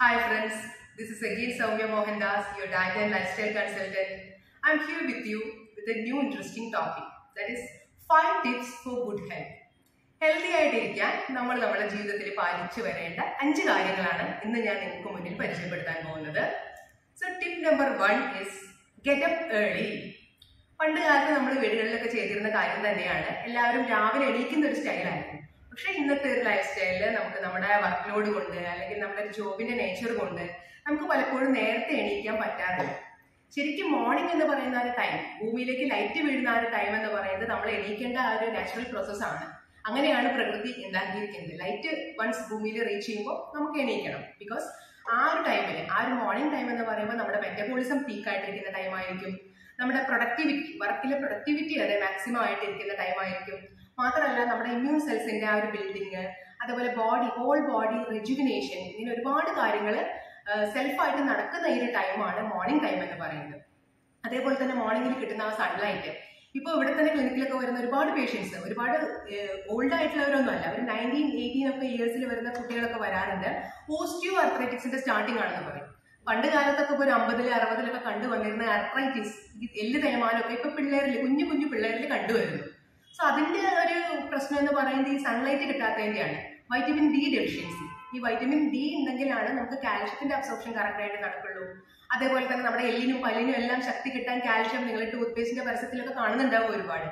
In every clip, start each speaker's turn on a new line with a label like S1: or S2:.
S1: Hi friends, this is again Soumya Mohandas, your diet and lifestyle consultant. I'm here with you with a new interesting topic that is 5 tips for good health. Healthy ആയിട്ടിരിക്കാൻ നമ്മൾ നമ്മുടെ ജീവിതത്തിൽ പാലിച്ചു വരേണ്ട അഞ്ച് കാര്യങ്ങളാണ് ഇന്ന് ഞാൻ നിങ്ങൾക്ക് മുന്നിൽ പരിചയപ്പെടുത്താൻ പോകുന്നത് so tip number one is get up early പണ്ട് കാലത്ത് നമ്മൾ വീടുകളിലൊക്കെ ചെയ്തിരുന്ന കാര്യം തന്നെയാണ് എല്ലാവരും രാവിലെ എണീക്കുന്ന ഒരു സ്റ്റൈലായിരുന്നു പക്ഷെ ഇന്നത്തെ ഒരു ലൈഫ് സ്റ്റൈലിൽ നമുക്ക് നമ്മുടെ വർക്ക് ലോഡ് കൊണ്ട് അല്ലെങ്കിൽ നമ്മുടെ ജോബിന്റെ നേച്ചർ കൊണ്ട് നമുക്ക് പലപ്പോഴും നേരത്തെ എണീക്കാൻ പറ്റാറില്ല. ശരിക്കും മോർണിംഗ് എന്ന് പറയുന്ന ആ ഒരു ടൈം ഭൂമിയിലേക്ക് ലൈറ്റ് വീഴുന്ന ആ ഒരു ടൈം എന്ന് പറയുന്നത് നമ്മൾ എണീക്കേണ്ട ആ ഒരു നാച്ചുറൽ പ്രോസസ്സാണ് അങ്ങനെയാണ് പ്രകൃതി ഉണ്ടാക്കിയിരിക്കുന്നത്. ലൈറ്റ് വൺസ് ഭൂമിയിൽ റീച്ച് ചെയ്യുമ്പോൾ നമുക്ക് എണീക്കണം. ബിക്കോസ് ആ ഒരു ടൈമിൽ ആ ഒരു മോർണിംഗ് ടൈം എന്ന് പറയുമ്പോൾ നമ്മുടെ മെറ്റബോളിസം പീക്ക് ആയിട്ടിരിക്കുന്ന ടൈമായിരിക്കും നമ്മുടെ പ്രൊഡക്ടിവിറ്റി വർക്കിലെ പ്രൊഡക്ടിവിറ്റി അതെ മാക്സിമം ആയിട്ടിരിക്കുന്ന ടൈം ആയിരിക്കും. മാത്രമല്ല നമ്മുടെ ഇമ്മ്യൂൺ സെൽസിന്റെ ആ ഒരു ബിൽഡിങ് അതേപോലെ ബോഡി ഹോൾ ബോഡി റെജുവിനേഷൻ ഇങ്ങനെ ഒരുപാട് കാര്യങ്ങൾ സെൽഫായിട്ട് നടക്കുന്ന ഈ ഒരു ടൈമാണ് മോർണിംഗ് ടൈം എന്ന് പറയുന്നത്. അതേപോലെ തന്നെ മോർണിംഗിൽ കിട്ടുന്ന ആ സൺലൈറ്റ് ഇപ്പോൾ ഇവിടെ തന്നെ ക്ലിനിക്കിലൊക്കെ വരുന്ന ഒരുപാട് പേഷ്യൻസ് ഒരുപാട് ഓൾഡ് ആയിട്ടുള്ളവരൊന്നും അല്ല. ഒരു നയന്റീൻ എയ്റ്റീൻ ഒക്കെ ഇയേഴ്സിൽ വരുന്ന കുട്ടികളൊക്കെ വരാറുണ്ട്. ഓസ്റ്റിയോ അർത്രൈറ്റിക്സിന്റെ സ്റ്റാർട്ടിംഗ് ആണെന്ന് പറയും. പണ്ട് കാലത്തൊക്കെ ഒരു അമ്പതിൽ അറുപതിലൊക്കെ കണ്ടുവന്നിരുന്ന അർത്രൈറ്റിസ് എല്ല് തേമാനൊക്കെ ഇപ്പൊ പിള്ളേരിൽ കുഞ്ഞു കുഞ്ഞു പിള്ളേരിൽ കണ്ടുവരുന്നു. സോ അതിന്റെ ഒരു പ്രശ്നം എന്ന് പറയുന്നത് ഈ സൺലൈറ്റ് കിട്ടാത്തതിന്റെയാണ് വൈറ്റമിൻ ഡി ഡെഫിഷ്യൻസി ഈ വൈറ്റമിൻ ഡി ഉണ്ടെങ്കിലാണ് നമുക്ക് കാൽഷ്യത്തിന്റെ അബ്സോർപ്ഷൻ കറക്റ്റായിട്ട് നടക്കുള്ളൂ. അതേപോലെ തന്നെ നമ്മുടെ എല്ലിനും പല്ലിനും എല്ലാം ശക്തി കിട്ടാൻ കാൽഷ്യം നിങ്ങൾ ടൂത്ത് പേസ്റ്റിന്റെ പരസ്യത്തിലൊക്കെ കാണുന്നുണ്ടാവും ഒരുപാട്.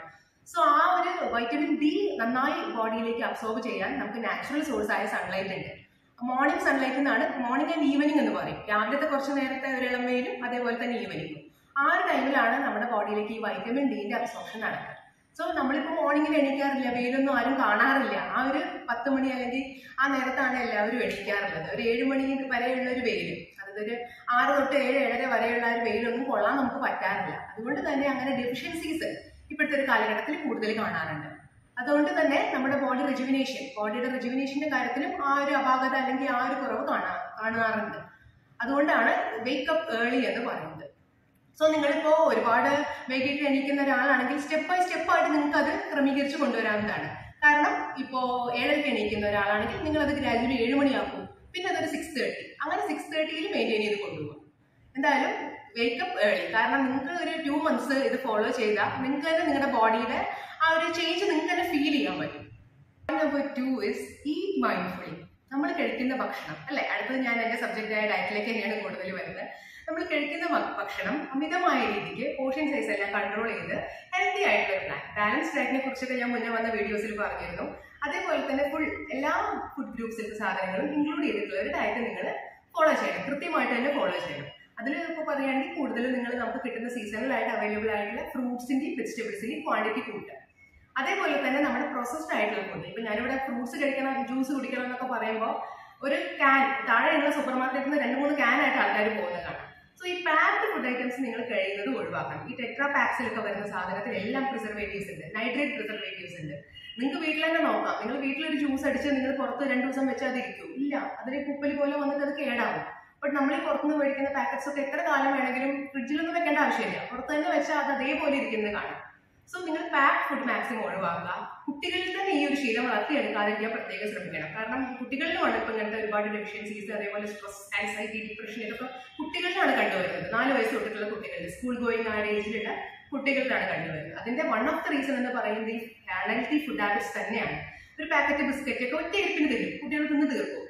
S1: സോ ആ ഒരു വൈറ്റമിൻ ഡി നന്നായി ബോഡിയിലേക്ക് അബ്സോർബ് ചെയ്യാൻ നമുക്ക് നാച്ചുറൽ സോഴ്സ് ആയ സൺലൈറ്റ് ഉണ്ട്. മോർണിംഗ് സൺലൈറ്റ് എന്നാണ് മോർണിംഗ് ആൻഡ് ഈവനിങ് എന്ന് പറയും. രാവിലത്തെ കുറച്ച് നേരത്തെ ഒരു ഇളം അതേപോലെ തന്നെ ഈവനിങ്ങും ആ ഒരു ടൈമിലാണ് നമ്മുടെ ബോഡിയിലേക്ക് ഈ വൈറ്റമിൻ ഡിന്റെ അബ്സോർപ്ഷൻ നടക്കുക. സോ നമ്മളിപ്പോൾ മോർണിംഗിൽ എണീക്കാറില്ല വെയിലൊന്നും ആരും കാണാറില്ല. ആ ഒരു പത്ത് മണി അല്ലെങ്കിൽ ആ നേരത്താണ് എല്ലാവരും എണീക്കാറുള്ളത്. ഒരു ഏഴ് മണി വരെയുള്ള ഒരു വെയിൽ അതായത് ഒരു ആറ് തൊട്ട് ഏഴ് ഏഴര വരെയുള്ള ഒരു വെയിലൊന്നും കൊള്ളാൻ നമുക്ക് പറ്റാറില്ല. അതുകൊണ്ട് തന്നെ അങ്ങനെ ഡെഫിഷ്യൻസീസ് ഇപ്പോഴത്തെ ഒരു കാലഘട്ടത്തിൽ കൂടുതൽ കാണാറുണ്ട്. അതുകൊണ്ട് തന്നെ നമ്മുടെ ബോഡി റിജുവിനേഷൻ ബോഡിയുടെ റിജുവിനേഷന്റെ കാര്യത്തിലും ആ ഒരു അപാകത അല്ലെങ്കിൽ ആ ഒരു കുറവ് കാണാ കാണാറുണ്ട്. അതുകൊണ്ടാണ് വേക്കപ്പ് ഏർലി എന്ന് പറയുന്നത്. സോ നിങ്ങളിപ്പോ ഒരുപാട് വൈകിട്ട് എണീക്കുന്ന ഒരാളാണെങ്കിൽ സ്റ്റെപ്പ് ബൈ സ്റ്റെപ്പ് അത് ക്രമീകരിച്ച് കൊണ്ടുവരാവുന്നതാണ്. കാരണം ഇപ്പോ ഏഴരയ്ക്ക് എണീക്കുന്ന ഒരാളാണെങ്കിൽ നിങ്ങൾ അത് ഗ്രാജുവലി ഏഴ് മണിയാക്കും. പിന്നെ അതൊരു സിക്സ് തേർട്ടി അങ്ങനെ സിക്സ് തേർട്ടിയിൽ മെയിന്റെയിൻ ചെയ്ത് കൊണ്ടുപോകും. എന്തായാലും വേക്കപ്പ് ഏർലി കാരണം നിങ്ങൾക്ക് ഒരു ടു മന്ത്സ് ഇത് ഫോളോ ചെയ്താൽ നിങ്ങൾക്ക് തന്നെ നിങ്ങളുടെ ബോഡിയുടെ ആ ഒരു ചേഞ്ച് നിങ്ങൾക്ക് തന്നെ ഫീൽ ചെയ്യാൻ പറ്റും. Number two is eat mindfully നമ്മൾ കഴിക്കുന്ന ഭക്ഷണം അല്ലെ? അടുത്തത് ഞാൻ എന്റെ സബ്ജക്റ്റായ ഡയറ്റിലേക്ക് തന്നെയാണ് കൂടുതൽ വരുന്നത്. നമ്മൾ കഴിക്കുന്ന ഭക്ഷണം അമിതമായ രീതിക്ക് പോർഷൻ സൈസ് എല്ലാം കൺട്രോൾ ചെയ്ത് ഹെൽത്തി ആയിട്ടുള്ള പ്ലാൻ ബാലൻസ് ഡയറ്റിനെ കുറിച്ചൊക്കെ ഞാൻ മുന്നേ വന്ന വീഡിയോസിൽ പറഞ്ഞിരുന്നു. അതേപോലെ തന്നെ ഫുൾ എല്ലാ ഫുഡ് ഗ്രൂപ്പ്സിലത്തെ സാധനങ്ങളും ഇൻക്ലൂഡ് ചെയ്തിട്ടുള്ള ഒരു ഡയറ്റ് നിങ്ങൾ ഫോളോ ചെയ്യണം. കൃത്യമായിട്ട് തന്നെ ഫോളോ ചെയ്യണം. അതിൽ ഇപ്പോൾ പറയുകയാണെങ്കിൽ കൂടുതലും നിങ്ങൾ നമുക്ക് കിട്ടുന്ന സീസണലായിട്ട് അവൈലബിൾ ആയിട്ടുള്ള ഫ്രൂട്ട്സിന്റെയും വെജിറ്റബിൾസിന്റെയും ക്വാണ്ടിറ്റി കൂട്ടുക. അതേപോലെ തന്നെ നമ്മുടെ പ്രോസസ്ഡ് ആയിട്ടുള്ള ഫുഡ് ഇപ്പൊ ഞാനിവിടെ ഫ്രൂട്ട്സ് കഴിക്കണം ജ്യൂസ് കുടിക്കണം എന്നൊക്കെ പറയുമ്പോൾ ഒരു ക്യാൻ താഴെയുള്ള സൂപ്പർ മാർക്കറ്റിൽ നിന്ന് രണ്ട് മൂന്ന് ക്യാൻ ആയിട്ട് ആൾക്കാർ പോകുന്നത് കാണാം. സോ ഈ പാക്ഡ് ഫുഡ് ഐറ്റംസ് നിങ്ങൾ കഴിയുന്നത് ഒഴിവാക്കണം. ഈ ടെട്രാ പാക്സിലൊക്കെ വരുന്ന സാധനത്തിൽ എല്ലാം പ്രിസർവേറ്റീവ്സ് ഉണ്ട്. നൈട്രേറ്റ് പ്രിസർവേറ്റീവ്സ് ഉണ്ട്. നിങ്ങൾക്ക് വീട്ടിൽ തന്നെ നോക്കാം. നിങ്ങൾ വീട്ടിലൊരു ജ്യൂസ് അടിച്ച് നിങ്ങൾ പുറത്ത് രണ്ട് ദിവസം വെച്ചാൽ ഇല്ല. അതിന് കുപ്പലി പോലെ വന്നിട്ട് അത് കേടാവും. ബട്ട് നമ്മൾ ഈ പുറത്തുനിന്ന് മേടിക്കുന്ന പാക്കറ്റ്സ് ഒക്കെ എത്ര കാലം വേണമെങ്കിലും ഫ്രിഡ്ജിലൊന്നും വെക്കേണ്ട ആവശ്യമില്ല. പുറത്ത് തന്നെ വെച്ചാൽ അത് അതേപോലെ ഇരിക്കുന്നത് കാണാം. സോ നിങ്ങൾ പാക്ക് ഫുഡ് മാക്സിമം ഒഴിവാക്കുക. കുട്ടികളിൽ തന്നെ ഈ ഒരു ശീലം വളർത്തിയെടുക്കാതിരിക്കാൻ പ്രത്യേകം ശ്രമിക്കണം. കാരണം കുട്ടികളിലുമാണ് ഇപ്പം ഇങ്ങനത്തെ ഒരുപാട് ഡെഫിഷ്യൻസീസ് അതേപോലെ സ്ട്രെസ് ആൻസൈറ്റി ഡിപ്രഷൻ ഇതൊക്കെ കുട്ടികളിലാണ് കണ്ടുവരുന്നത്. നാല് വയസ്സ് തൊട്ടിട്ടുള്ള കുട്ടികളിൽ സ്കൂൾ ഗോയിങ് ആ ഏജിലുള്ള കുട്ടികളിലാണ് കണ്ടുവരുന്നത്. അതിന്റെ വൺ ഓഫ് ദ റീസൺ എന്ന് പറയുന്നത് ഈ ഹെൽത്തി ഫുഡ് ഹാബിറ്റ്സ് തന്നെയാണ്. ഒരു പാക്കറ്റ് ബിസ്ക്കറ്റ് ഒക്കെ ഒറ്റ ഇരിപ്പിന് തരും കുട്ടികൾ തിന്ന് തീർക്കും.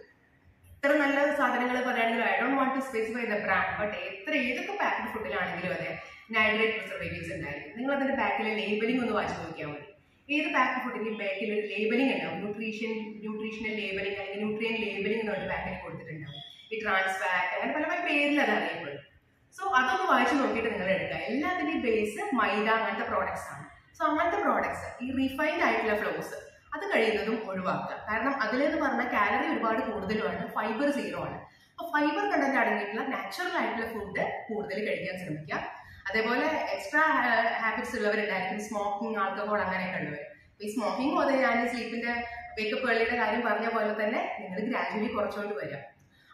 S1: ഇത്ര നല്ല സാധനങ്ങൾ പറയുകയാണെങ്കിൽ I don't want to specify the brand but എത്ര ഏതൊക്കെ പാക്കറ്റ് ഫുഡിലാണെങ്കിലും അതെ. നൈട്രേറ്റ് പ്രിസർവേറ്റീവ്സ് ഉണ്ടായിരിക്കും. നിങ്ങൾ അതിന്റെ പാക്കിലെ ലേബലിംഗ് ഒന്ന് വായിച്ചു നോക്കിയാൽ മതി. ഏത് പാക്ക് ഫുഡിന്റെയും ബാക്കിൽ ഒരു ലേബലിംഗ് ഉണ്ടാവും. ന്യൂട്രീഷൻ ന്യൂട്രീഷണൽ ലേബലിംഗ് അല്ലെങ്കിൽ ന്യൂട്രിയൻ ലേബലിംഗ് എന്ന് പറഞ്ഞ പാക്കറ്റ് കൊടുത്തിട്ടുണ്ടാവും. ഈ ട്രാൻസ് ഫാറ്റ് അങ്ങനെ പല പല പേരിൽ അത് അറിയപ്പെടും. സോ അതൊന്ന് വായിച്ചു നോക്കിയിട്ട് നിങ്ങൾ എടുക്കുക. എല്ലാത്തിന്റെയും ബേസ് മൈദ അങ്ങനത്തെ പ്രോഡക്ട്സ് ആണ്. സോ അങ്ങനത്തെ പ്രോഡക്ട്സ് ഈ റിഫൈൻഡ് ആയിട്ടുള്ള ഫ്ലോസ് അത് കഴിയുന്നതും ഒഴിവാക്കുക. കാരണം അതിലെന്ന് പറഞ്ഞാൽ കാലറി ഒരുപാട് കൂടുതലുമാണ്. ഫൈബർ സീറോ ആണ്. അപ്പൊ ഫൈബർ കണ്ടന്റ് അടങ്ങിയിട്ടുള്ള നാച്ചുറൽ ആയിട്ടുള്ള ഫുഡ് കൂടുതൽ കഴിക്കാൻ ശ്രമിക്കുക. അതേപോലെ എക്സ്ട്രാ ഹാബിറ്റ്സ് ഉള്ളവരുണ്ടായിരിക്കും സ്മോക്കിംഗ് ആൽക്കഹോൾ അങ്ങനെയൊക്കെ ഉള്ളവർ ഈ സ്മോക്കിംഗ് മുതൽ ഞാൻ സ്ലീപ്പിന്റെ വേക്കപ്പ് വേളിയുടെ കാര്യം പറഞ്ഞ പോലെ തന്നെ നിങ്ങൾ ഗ്രാജുവലി കുറച്ചുകൊണ്ട് വരിക.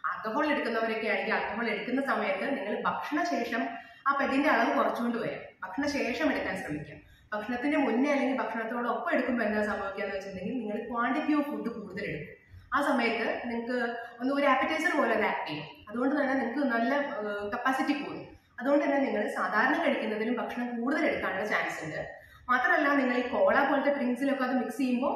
S1: ആൽക്കഹോൾ എടുക്കുന്നവരൊക്കെ ആണെങ്കിൽ ആൽക്കഹോൾ എടുക്കുന്ന സമയത്ത് നിങ്ങൾ ഭക്ഷണശേഷം ആ പെതിന്റെ അളവ് കുറച്ചുകൊണ്ട് വരാം ഭക്ഷണശേഷം എടുക്കാൻ ശ്രമിക്കാം ഭക്ഷണത്തിന്റെ മുന്നേ അല്ലെങ്കിൽ ഭക്ഷണത്തോടൊപ്പം എടുക്കുമ്പോൾ എന്താ സംഭവിക്കുക എന്ന് വെച്ചിട്ടുണ്ടെങ്കിൽ നിങ്ങൾ ക്വാണ്ടിറ്റി ഓഫ് ഫുഡ് കൂടുതൽ എടുക്കും. ആ സമയത്ത് നിങ്ങൾക്ക് ഒന്ന് ഒരു ആപ്പറ്റൈസർ പോലെ ഒന്ന് ആക്ട് ചെയ്യും അതുകൊണ്ട് തന്നെ നിങ്ങൾക്ക് നല്ല കപ്പാസിറ്റി കൂടും. അതുകൊണ്ട് തന്നെ നിങ്ങൾ സാധാരണ കഴിക്കുന്നതിലും ഭക്ഷണം കൂടുതൽ എടുക്കാനുള്ള ചാൻസ് ഉണ്ട്. മാത്രമല്ല നിങ്ങൾ ഈ കോള പോലത്തെ ഡ്രിങ്ക്സിലൊക്കെ അത് മിക്സ് ചെയ്യുമ്പോൾ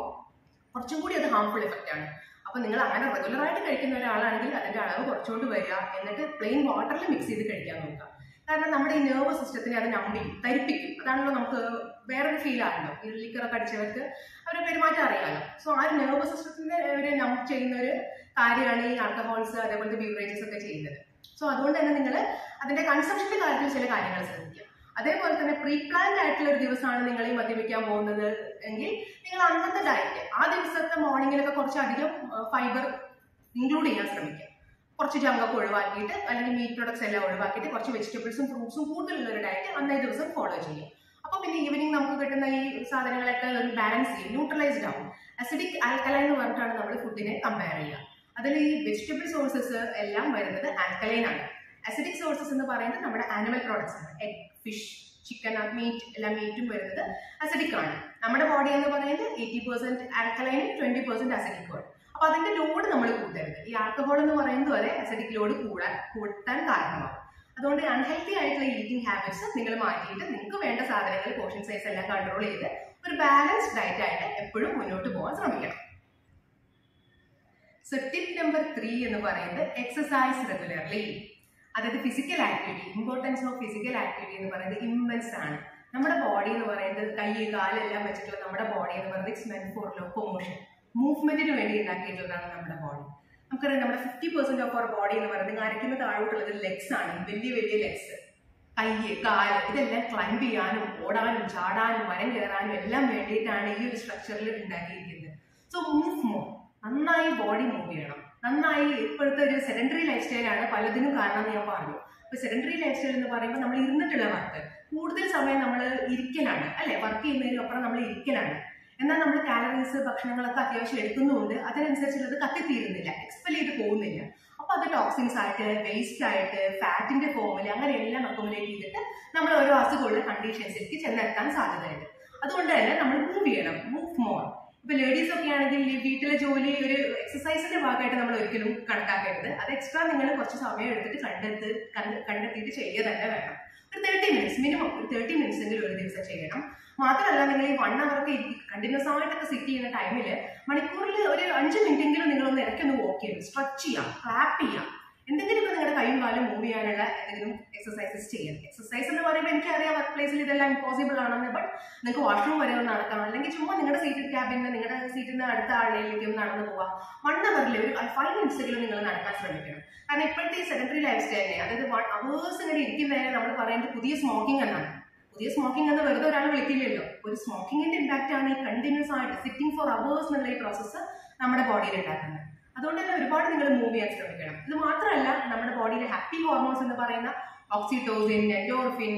S1: കുറച്ചും കൂടി അത് ഹാർംഫുൾ ഇഫക്റ്റ് ആണ്. അപ്പൊ നിങ്ങൾ അങ്ങനെ റെഗുലർ ആയിട്ട് കഴിക്കുന്ന ഒരാളാണെങ്കിൽ അതിന്റെ അളവ് കുറച്ചുകൊണ്ട് വരിക എന്നിട്ട് പ്ലെയിൻ വാട്ടറിൽ മിക്സ് ചെയ്ത് കഴിക്കാൻ നോക്കുക. കാരണം നമ്മുടെ ഈ നെർവസ് സിസ്റ്റത്തിനെ അത് നമ്പി തരിപ്പിക്കും. അതാണല്ലോ നമുക്ക് വേറൊരു ഫീൽ ആണല്ലോ. ഈ ലിക്കറൊക്കെ അടിച്ചവർക്ക് അവരെ പെരുമാറ്റം അറിയാമല്ലോ സോ ആ നെർവസ് സിസ്റ്റത്തിന്റെ ഒരു നമ്പ് ചെയ്യുന്ന ഒരു കാര്യമാണ് ഈ ആൽക്കഹോൾസ് അതേപോലത്തെ ബീവറേജസ് ഒക്കെ ചെയ്യുന്നത്. സോ അതുകൊണ്ട് തന്നെ നിങ്ങൾ അതിന്റെ കൺസെപ്ഷന്റെ കാര്യത്തിൽ ചില കാര്യങ്ങൾ ശ്രദ്ധിക്കുക. അതേപോലെ തന്നെ പ്രീ പ്ലാൻഡ് ആയിട്ടുള്ള ഒരു ദിവസമാണ് നിങ്ങൾ ഈ മദ്യപിക്കാൻ പോകുന്നത് എങ്കിൽ നിങ്ങൾ അന്നത്തെ ഡയറ്റ് ആ ദിവസത്തെ മോർണിംഗിലൊക്കെ കുറച്ചധികം ഫൈബർ ഇൻക്ലൂഡ് ചെയ്യാൻ ശ്രമിക്കുക. കുറച്ച് ജങ്കൊക്കെ ഒഴിവാക്കിയിട്ട് അല്ലെങ്കിൽ മീറ്റ് പ്രൊഡക്ട്സ് എല്ലാം ഒഴിവാക്കിയിട്ട് കുറച്ച് വെജിറ്റബിൾസും ഫ്രൂട്ട്സും കൂടുതലുള്ള ഒരു ഡയറ്റ് അന്നേ ദിവസം ഫോളോ ചെയ്യും അപ്പൊ പിന്നെ ഈവനിങ് നമുക്ക് കിട്ടുന്ന ഈ സാധനങ്ങളൊക്കെ ഒരു ബാലൻസ് ചെയ്യും ന്യൂട്രലൈസ്ഡ് ആവും. അസിഡിക് ആൽക്കലൈൻ എന്ന് പറഞ്ഞിട്ടാണ് നമ്മൾ ഫുഡിനെ കമ്പയർ ചെയ്യുക. അതിൽ ഈ വെജിറ്റബിൾ സോഴ്സസ് എല്ലാം വരുന്നത് ആൽക്കലൈൻ ആണ്. അസിഡിക് സോഴ്സസ് എന്ന് പറയുന്നത് നമ്മുടെ ആനിമൽ പ്രോഡക്ട്സ് ആണ്. എഗ് ഫിഷ് ചിക്കൻ മീറ്റ് എല്ലാം മീറ്റും വരുന്നത് അസിഡിക് ആണ്. നമ്മുടെ ബോഡി എന്ന് പറയുന്നത് എയ്റ്റി പെർസെന്റ് ആൽക്കലൈനും ട്വന്റി പെർസെന്റ് ആണ്. അപ്പൊ അതിന്റെ ലോഡ് നമ്മൾ കൂട്ടരുത്. ഈ ആൽക്കഹോൾ എന്ന് പറയുന്നത് വരെ അസിഡിക് ലോഡ് കൂടാൻ കൂട്ടാൻ കാരണമാകും അതുകൊണ്ട് അൺഹെൽത്തി ആയിട്ടുള്ള ഈറ്റിംഗ് ഹാബിറ്റ്സ് നിങ്ങൾ മാറ്റിയിട്ട് നിങ്ങൾക്ക് വേണ്ട സാധനങ്ങൾ പോർഷൻ സൈസ് എല്ലാം കൺട്രോൾ ചെയ്ത് ഒരു ബാലൻസ്ഡ് ഡയറ്റ് ആയിട്ട് എപ്പോഴും മുന്നോട്ട് പോകാൻ ശ്രമിക്കണം. സോ ടിപ്പ് നമ്പർ ത്രീ എന്ന് പറയുന്നത് എക്സസൈസ് റെഗുലർലി അതായത് physical activity importance of physical activity എന്ന് പറയുന്നത് ഇമ്മൻസ് ആണ്. നമ്മുടെ ബോഡി എന്ന് പറയുന്നത് കൈ കാലെല്ലാം വെച്ചിട്ടുള്ള നമ്മുടെ ബോഡി എന്ന് പറയുന്നത് ഇറ്റ്സ് മെൻ ഫോർ ലോക്കോമോഷൻ മൂവ്മെന്റിന് വേണ്ടി ഉണ്ടാക്കിയിട്ടുള്ളതാണ് നമ്മുടെ ബോഡി നമുക്കറിയാം നമ്മുടെ fifty percent of our body എന്ന് പറയുന്നത് അരയ്ക്കുന്ന താഴോട്ടുള്ളത് ലെഗ്സ് ആണ്. വലിയ വലിയ ലെഗ്സ് കൈ കാൽ ഇതെല്ലാം ക്ലൈംബ് ചെയ്യാനും ഓടാനും ചാടാനും മരം കയറാനും എല്ലാം വേണ്ടിയിട്ടാണ് ഈ ഒരു സ്ട്രക്ചറിൽ ഉണ്ടാക്കിയിരിക്കുന്നത്. സോ മൂവ് മോർ നന്നായി ബോഡി മൂവ് ചെയ്യണം. നന്നായി ഇപ്പോഴത്തെ ഒരു സെഡൻഡറി ലൈഫ് സ്റ്റൈലാണ് പലതിനും കാരണം എന്ന് ഞാൻ പറഞ്ഞു. ഇപ്പൊ സെഡൻഡറി ലൈഫ് സ്റ്റൈൽ എന്ന് പറയുമ്പോൾ നമ്മൾ ഇരുന്നിട്ടുള്ള വർക്ക് കൂടുതൽ സമയം നമ്മൾ ഇരിക്കലാണ് അല്ലെ? വർക്ക് ചെയ്യുന്നതിനും അപ്പുറം നമ്മൾ ഇരിക്കലാണ്. എന്നാൽ നമ്മൾ കാലറീസ് ഭക്ഷണങ്ങളൊക്കെ അത്യാവശ്യം എടുക്കുന്നുണ്ട് അതിനനുസരിച്ചുള്ളത് കത്തിത്തീരുന്നില്ല എക്സ്പെൽ ചെയ്ത് പോകുന്നില്ല. അപ്പൊ അത് ടോക്സിൻസ് ആയിട്ട് വേസ്റ്റ് ആയിട്ട് ഫാറ്റിന്റെ ഫോമിൽ അങ്ങനെ എല്ലാം അക്കോമിലേറ്റ് ചെയ്തിട്ട് നമ്മൾ ഓരോ അസുഖമുള്ള കണ്ടീഷൻസിലേക്ക് ചെന്നെത്താൻ സാധ്യതയുണ്ട്. അതുകൊണ്ട് തന്നെ നമ്മൾ മൂവ് ചെയ്യണം മൂവ് മോർ ഇപ്പൊ ലേഡീസ് ഒക്കെ ആണെങ്കിൽ വീട്ടിലെ ജോലി ഒരു എക്സസൈസിന്റെ ഭാഗമായിട്ട് നമ്മൾ ഒരിക്കലും കണക്കാക്കരുത്. അത് എക്സ്ട്രാ നിങ്ങൾ കുറച്ച് സമയം എടുത്തിട്ട് കണ്ടെത്ത് കണ്ട്- കണ്ടെത്തിയിട്ട് ചെയ്യുക തന്നെ വേണം. ഒരു തേർട്ടി മിനിറ്റ്സ് മിനിമം ഒരു തേർട്ടി മിനിറ്റ്സ് എങ്കിലും ഒരു ദിവസം ചെയ്യണം. മാത്രമല്ല നിങ്ങൾ ഈ വൺ അവർക്ക് കണ്ടിന്യൂസ് ആയിട്ടൊക്കെ സിറ്റ് ചെയ്യുന്ന ടൈമിൽ മണിക്കൂറിൽ ഒരു അഞ്ച് എങ്കിലും നിങ്ങളൊന്ന് ഇടയ്ക്കൊന്ന് വോക്ക് ചെയ്യണം. സ്ട്രെച്ച് ചെയ്യാം ക്ലാപ്പ് ചെയ്യാം. എന്തെങ്കിലുമൊക്കെ നിങ്ങളുടെ കൈയും കാലും മൂവ് ചെയ്യാനുള്ള എന്തെങ്കിലും എക്സസൈസസ് ചെയ്യണം. എക്സസൈസ് എന്ന് പറയുമ്പോൾ എനിക്കറിയാം വർക്ക് പ്ലേസിൽ ഇതെല്ലാം ഇമ്പോസിബിൾ ആണെന്ന് ബട്ട് നിങ്ങൾക്ക് വാഷ്റൂം വരെ ഒന്ന് നടക്കാം അല്ലെങ്കിൽ ചുമ്മാ നിങ്ങളുടെ സീറ്റിൽ ക്യാബിന് നിങ്ങളുടെ സീറ്റിൽ അടുത്ത ആളിലേക്ക് ഒന്ന് നടന്നു പോവാം. വൺ അവറിൽ ഒരു ഫൈവ് മിനിറ്റ്സെങ്കിലും നിങ്ങൾ നടക്കാൻ ശ്രമിക്കണം. കാരണം ഇപ്പോഴത്തെ ഈ സെഡൻഡറി ലൈഫ് സ്റ്റൈലിനെ അതായത് വൺ അവേഴ്സ് ഇങ്ങനെ ഇരിക്കുന്നതിനെ നമ്മൾ പറയുന്നത് പുതിയ സ്മോക്കിംഗ് എന്നാണ്. പുതിയ സ്മോക്കിംഗ് എന്ന് വെറുതെ ഒരാൾ വിളിക്കില്ലല്ലോ. ഒരു സ്മോക്കിങ്ങിന്റെ ഇമ്പാക്റ്റ് ആണ് ഈ കണ്ടിന്യൂസ് ആയിട്ട് സിറ്റിംഗ് ഫോർ അവേഴ്സ് എന്നുള്ള ഈ പ്രോസസ്സ് നമ്മുടെ ബോഡിയിൽ ഉണ്ടാക്കുന്നത്. അതുകൊണ്ട് തന്നെ ഒരുപാട് നിങ്ങൾ മൂവ് ചെയ്യാൻ ശ്രമിക്കണം. ഇത് മാത്രമല്ല നമ്മുടെ ബോഡിയിലെ ഹാപ്പി ഹോർമോൺസ് എന്ന് പറയുന്ന ഓക്സിറ്റോസിൻ എൻഡോർഫിൻ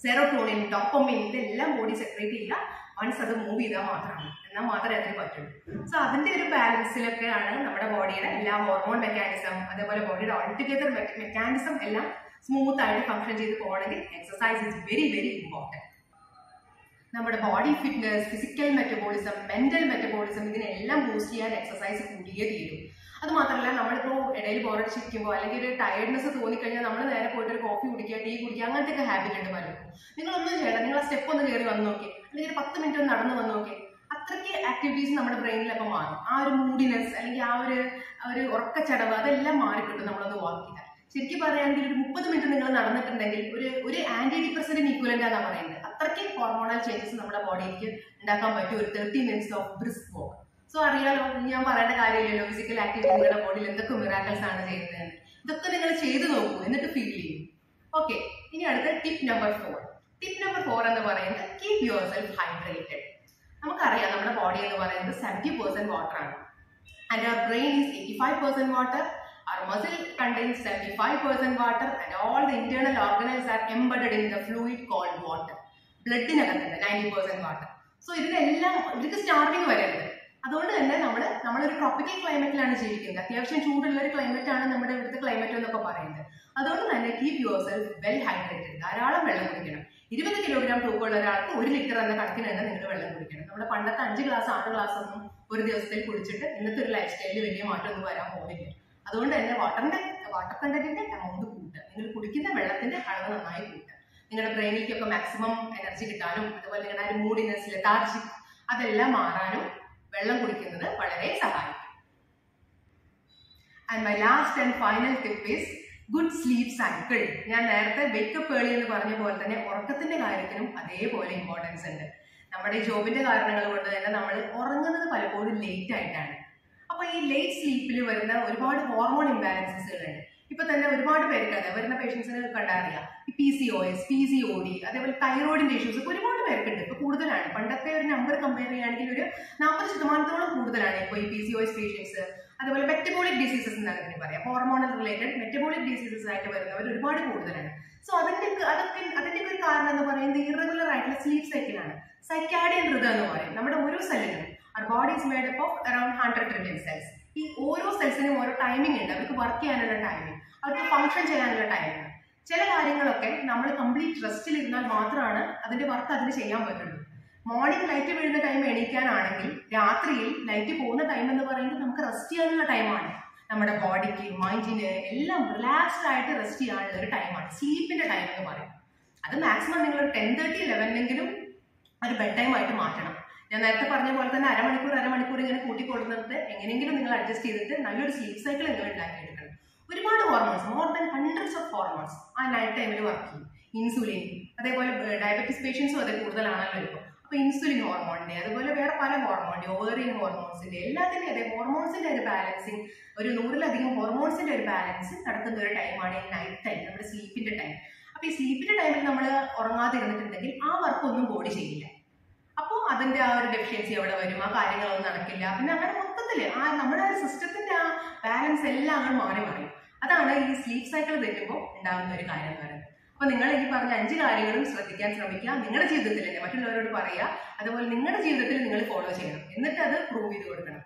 S1: സെറോട്ടോണിൻ ഡോപ്പമിൻ ഇതെല്ലാം ബോഡി സെക്രേറ്റ് ചെയ്യുക. വൺസ് അത് മൂവ് ചെയ്താൽ മാത്രമാണ്. എന്നാൽ മാത്രമേ അതിന് പറ്റുള്ളൂ. സോ അതിന്റെ ഒരു ബാലൻസിലൊക്കെയാണ് നമ്മുടെ ബോഡിയുടെ എല്ലാ ഹോർമോൺ മെക്കാനിസം അതേപോലെ ബോഡിയുടെ ഓൾട്ടുഗെദർ മെക്കാനിസം എല്ലാം സ്മൂത്ത് ആയിട്ട് ഫംഗ്ഷൻ ചെയ്ത് പോകണമെങ്കിൽ exercise is very very important നമ്മുടെ body fitness physical metabolism mental metabolism ഇതിനെല്ലാം ബൂസ്റ്റ് ചെയ്യാൻ എക്സസൈസ് കൂടിയേ തീരും അത് മാത്രമല്ല നമ്മളിപ്പോൾ ഇടയിൽ ബോറടിച്ചിരിക്കുമ്പോൾ അല്ലെങ്കിൽ ഒരു ടയർഡ്നെസ് തോന്നിക്കഴിഞ്ഞാൽ നമ്മൾ നേരെ പോയിട്ട് ഒരു കോഫി കുടിക്കുക ടീ കുടിക്കുക അങ്ങനത്തെ ഒക്കെ ഹാബിറ്റ് ഉണ്ട് പലർക്കും നിങ്ങളൊന്നും ചെയ്യണം നിങ്ങൾ ആ സ്റ്റെപ്പ് ഒന്ന് കയറി വന്ന് നോക്കി. അല്ലെങ്കിൽ ഒരു പത്ത് മിനിറ്റ് ഒന്ന് നടന്നു വന്ന് നോക്കി. അത്രയ്ക്ക് ആക്ടിവിറ്റീസ് നമ്മുടെ ബ്രെയിനിലൊക്കെ മാറും. ആ ഒരു മൂഡിനെസ് അല്ലെങ്കിൽ ആ ഒരു ഒരു ഉറക്കച്ചടവ് അതെല്ലാം മാറിക്കിട്ടും നമ്മളൊന്ന് വാക്ക് ചെയ്താൽ. ശരിക്കും പറയുകയാണെങ്കിൽ ഒരു മുപ്പത് മിനിറ്റ് നിങ്ങൾ നടന്നിട്ടുണ്ടെങ്കിൽ ഒരു ഒരു ആന്റി ഡിപ്രസന്റ് ഈക്വലന്റ് ആണ് പറയുന്നത്. അത്രയ്ക്ക് ഹോർമോണൽ ചേഞ്ചസ് നമ്മുടെ ബോഡിക്ക് ഉണ്ടാക്കാൻ പറ്റും ഒരു thirty minutes of brisk walk so അറിയാലോ ഞാൻ പറയേണ്ട കാര്യമില്ലല്ലോ ഫിസിക്കൽ ആക്ടിവിറ്റി നിങ്ങളുടെ ബോഡിയിൽ എന്തൊക്കെ മിറാക്കൽസ് ആണ് ചെയ്യുന്നത് ഇതൊക്കെ നിങ്ങൾ ചെയ്തു നോക്കൂ എന്നിട്ട് ഫീൽ ചെയ്യും. ഓക്കെ ഇനി അടുത്ത tip number four tip number four എന്ന് പറയുന്നത് കീപ് യുവർ സെൽഫ് ഹൈഡ്രേറ്റഡ് നമുക്കറിയാം നമ്മുടെ ബോഡി എന്ന് പറയുന്നത് സെവന്റി പെർസെന്റ് വാട്ടർ ആണ്. And our brain is eighty five percent water our muscle contains 75% water and all the internal organs are embedded in the fluid called water. ബ്ലഡിനകത്തുണ്ട് ninety percent water so ഇതിനെല്ലാം ഇതൊക്കെ starving വരരുത്. അതുകൊണ്ട് തന്നെ നമ്മൾ നമ്മളൊരു tropical ക്ലൈമറ്റിലാണ് ജീവിക്കുന്നത്. അത്യാവശ്യം ചൂടുള്ള ഒരു ക്ലൈമറ്റ് ആണ് നമ്മുടെ ഇവിടുത്തെ ക്ലൈമറ്റ് എന്നൊക്കെ പറയുന്നത്. അതുകൊണ്ട് തന്നെ keep yourself well hydrated ധാരാളം വെള്ളം കുടിക്കണം. ഇരുപത് കിലോഗ്രാം തൂക്കമുള്ള ഒരാൾക്ക് ഒരു ലിറ്റർ എന്ന കണക്കിന് തന്നെ നിങ്ങൾ വെള്ളം കുടിക്കണം. നമ്മുടെ പണ്ടത്തെ അഞ്ച് ഗ്ലാസ് ആറ് ഗ്ലാസ് ഒന്നും ഒരു ദിവസത്തിൽ കുടിച്ചിട്ട് ഇന്നത്തെ ഒരു ലൈഫ് സ്റ്റൈലിൽ വലിയ മാറ്റമൊന്നും വരാൻ പോകുന്നില്ല. അതുകൊണ്ട് തന്നെ വാട്ടറിന്റെ വാട്ടർ കണ്ടന്റിന്റെ എമൗണ്ട് കൂട്ടുക. നിങ്ങൾ കുടിക്കുന്ന വെള്ളത്തിന്റെ അളവ് നന്നായി കൂട്ടുക. നിങ്ങളുടെ ബ്രെയിനിലേക്കൊക്കെ മാക്സിമം എനർജി കിട്ടാനും അതുപോലെ നിങ്ങളുടെ ഒരു മൂഡിനെസ് ലെത്താർജി അതെല്ലാം മാറാനും വെള്ളം കുടിക്കുന്നത് വളരെ സഹായിക്കും. And my last and final tip is good sleep cycle ഞാൻ നേരത്തെ വേക്കപ്പ് ഏളി എന്ന് പറഞ്ഞ പോലെ തന്നെ ഉറക്കത്തിന്റെ കാര്യത്തിനും അതേപോലെ ഇമ്പോർട്ടൻസ് ഉണ്ട്. നമ്മുടെ ജോബിന്റെ കാരണങ്ങൾ കൊണ്ട് തന്നെ നമ്മൾ ഉറങ്ങുന്നത് പലപ്പോഴും ലേറ്റ് ആയിട്ടാണ്. അപ്പൊ ഈ ലേറ്റ് സ്ലീപ്പിൽ വരുന്ന ഒരുപാട് ഹോർമോൺ ഇംബാലൻസസുകൾ ഉണ്ട് ഇപ്പൊ തന്നെ ഒരുപാട് പേർക്ക് അതെ വരുന്ന പേഷ്യൻസിന് കണ്ടറിയാം ഈ P C O S P C O D അതേപോലെ തൈറോയിഡിന്റെ ഇഷ്യൂസ് ഇപ്പൊ ഒരുപാട് പേർക്കുണ്ട്. ഇപ്പൊ കൂടുതലാണ്. പണ്ടത്തെ ഒരു നമ്പർ കമ്പയർ ചെയ്യുകയാണെങ്കിൽ ഒരു നാൽപ്പത് ശതമാനത്തോളം കൂടുതലാണ് ഇപ്പൊ ഈ P C O S patients അതുപോലെ മെറ്റബോളിക് ഡിസീസസ് എന്നാണ് ഇതിന് പറയാം. ഹോർമോണൽ റിലേറ്റഡ് മെറ്റബോളിക് ഡിസീസസ് ആയിട്ട് വരുന്നവർ ഒരുപാട് കൂടുതലാണ്. സോ അതിന്റെ അതൊക്കെ അതിന്റെ ഒരു കാരണം എന്ന് പറയുന്നത് ഇറഗുലർ ആയിട്ടുള്ള സ്ലീപ്പ് സൈക്കിളാണ് സൈക്കാഡിയൻ ഋത എന്ന് പറയും. നമ്മുടെ ഓരോ സെല്ലിനും our body is made up of around 100 trillion cells. ഈ ഓരോ സെൽസിനും ഓരോ ടൈമിംഗ് ഉണ്ട്. അവർക്ക് വർക്ക് ചെയ്യാനുള്ള ടൈമിംഗ് അവർക്ക് ഫങ്ഷൻ ചെയ്യാനുള്ള ടൈമിംഗ് ചില കാര്യങ്ങളൊക്കെ നമ്മൾ കംപ്ലീറ്റ് റെസ്റ്റിൽ ഇരുന്നാൽ മാത്രമാണ് അതിന്റെ വർക്ക് അതിന് ചെയ്യാൻ പറ്റുള്ളൂ. മോർണിംഗ് ലൈറ്റ് വീഴുന്ന ടൈം എണീക്കാനാണെങ്കിൽ രാത്രിയിൽ ലൈറ്റ് പോകുന്ന ടൈം എന്ന് പറയുന്നത് നമുക്ക് റെസ്റ്റ് ചെയ്യാനുള്ള ടൈമാണ് നമ്മുടെ ബോഡിക്ക് മൈൻഡിന് എല്ലാം റിലാക്സ്ഡ് ആയിട്ട് റെസ്റ്റ് ചെയ്യാനുള്ള ഒരു ടൈമാണ് സ്ലീപ്പിന്റെ ടൈം എന്ന് പറയും. അത് മാക്സിമം നിങ്ങൾ ടെൻ തേർട്ടി ലെവനിലെങ്കിലും ഒരു ബെഡ് ടൈം ആയിട്ട് മാറ്റണം. ഞാൻ നേരത്തെ പറഞ്ഞ പോലെ തന്നെ അരമണിക്കൂർ അരമണിക്കൂർ ഇങ്ങനെ കൂട്ടിക്കൊള്ളുന്നത് എങ്ങനെയെങ്കിലും നിങ്ങൾ അഡ്ജസ്റ്റ് ചെയ്തിട്ട് നല്ലൊരു സ്ലീപ്പ് സൈക്കിൾ നിങ്ങൾ ഉണ്ടാക്കിയെടുക്കണം. ഒരുപാട് hormones more than hundreds of hormones ആ നൈറ്റ് ടൈമിൽ വർക്ക് ചെയ്യും. ഇൻസുലിൻ അതേപോലെ ഡയബറ്റീസ് പേഷ്യൻസും അതെ കൂടുതലാണല്ലോ ഇപ്പോൾ അപ്പൊ ഇൻസുലിൻ ഹോർമോണിന്റെ അതുപോലെ വേറെ പല ഹോർമോണിന്റെ ഓവറിയൻ ഹോർമോൺസിന്റെ എല്ലാത്തിന്റെയും അതെ ഹോർമോൺസിന്റെ ഒരു ബാലൻസിങ് ഒരു നൂറിലധികം ഹോർമോൺസിന്റെ ഒരു ബാലൻസ് നടക്കുന്ന ഒരു ടൈമാണ് ഈ നൈറ്റ് ടൈം നമ്മുടെ സ്ലീപ്പിന്റെ ടൈം അപ്പൊ ഈ സ്ലീപ്പിന്റെ ടൈമിൽ നമ്മൾ ഉറങ്ങാതിരുന്നിട്ടുണ്ടെങ്കിൽ ആ വർക്ക് ഒന്നും ബോഡി ചെയ്യില്ല. അതിന്റെ ആ ഒരു ഡെഫിഷ്യൻസി അവിടെ വരും ആ കാര്യങ്ങളൊന്നും നടക്കില്ല. പിന്നെ അങ്ങനെ മൊത്തത്തിൽ ആ നമ്മുടെ ആ സിസ്റ്റത്തിന്റെ ആ ബാലൻസ് എല്ലാം അങ്ങ് മാറി മാറി. അതാണ് ഈ സ്ലീപ്പ് സൈക്കിൾ തെറ്റുമ്പോൾ ഉണ്ടാകുന്ന ഒരു കാര്യം എന്ന് പറയുന്നത്. അപ്പൊ നിങ്ങൾ ഈ പറഞ്ഞ അഞ്ച് കാര്യങ്ങളും ശ്രദ്ധിക്കാൻ ശ്രമിക്കുക. നിങ്ങളുടെ ജീവിതത്തിൽ മറ്റുള്ളവരോട് പറയുക. അതുപോലെ നിങ്ങളുടെ ജീവിതത്തിൽ നിങ്ങൾ ഫോളോ ചെയ്യണം. എന്നിട്ട് അത് പ്രൂവ് ചെയ്ത് കൊടുക്കണം.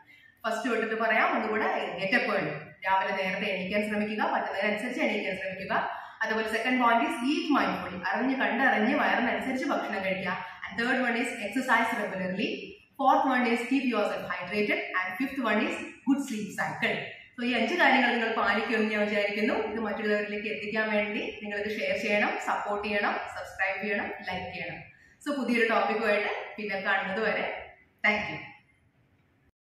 S1: ഫസ്റ്റ് തൊട്ടിട്ട് പറയാം ഒന്നുകൂടെ ഗെറ്റപ്പ് വേണം രാവിലെ നേരത്തെ എണീക്കാൻ ശ്രമിക്കുക പറ്റുന്നതിനനുസരിച്ച് എണീക്കാൻ ശ്രമിക്കുക. അതുപോലെ സെക്കൻഡ് പോയിന്റ് ഈറ്റ് മൈൻഡ്ഫുള്ളി അറിഞ്ഞ് കണ്ടറിഞ്ഞ് വയറിനനുസരിച്ച് ഭക്ഷണം കഴിക്കുക. And third one is exercise regularly. Fourth one is keep yourself hydrated. And fifth one is good sleep cycle. So ഈ അഞ്ച് കാര്യങ്ങൾ നിങ്ങൾ പാലിക്കുമെന്ന് ഞാൻ വിചാരിക്കുന്നു ഇത് മറ്റുള്ളവരിലേക്ക് എത്തിക്കാൻ വേണ്ടി നിങ്ങളിത് ഷെയർ ചെയ്യണം സപ്പോർട്ട് ചെയ്യണം സബ്സ്ക്രൈബ് ചെയ്യണം ലൈക്ക് ചെയ്യണം സോ പുതിയൊരു ടോപ്പിക്കുമായിട്ട് പിന്നെ കാണുന്നത് വരെ താങ്ക് യു